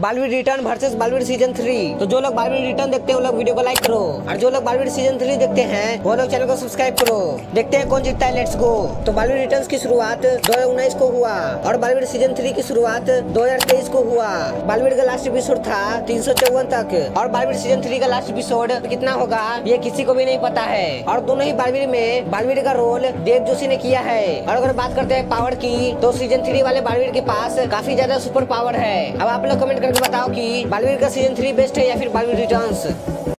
Baalveer return versus Baalveer season three तो जो लोग बालवीर रिटर्न देखते हैं वो लोग वीडियो को लाइक करो। और जो लोग बालवीर सीज़न थ्री देखते हैं, वो लोग चैनल को सब्सक्राइब करो। देखते हैं कौन जीतता है लेट्स गो तो बालवीर रिटर्न की शुरुआत दो हज़ार उन्नीस को हुआ, और बालवीर सीज़न थ्री की शुरुआत दो हज़ार तेईस को हुआ। बालवीर का लास्ट एपिसोड था तीन सौ चौवन तक, और बालवीर सीज़न थ्री का लास्ट एपिसोड कितना होगा, ये किसी को भी नहीं पता है। और दोनों ही बालवीर में बालवीर का रोल देव जोशी ने किया है। और अगर बात करते हैं पावर की तो सीज़न थ्री वाले बालवीर के पास काफ़ी ज़्यादा सुपर पावर है। अब आप लोग कमेंट बताओ कि बालवीर का सीज़न थ्री बेस्ट है या फिर बालवीर रिटर्न्स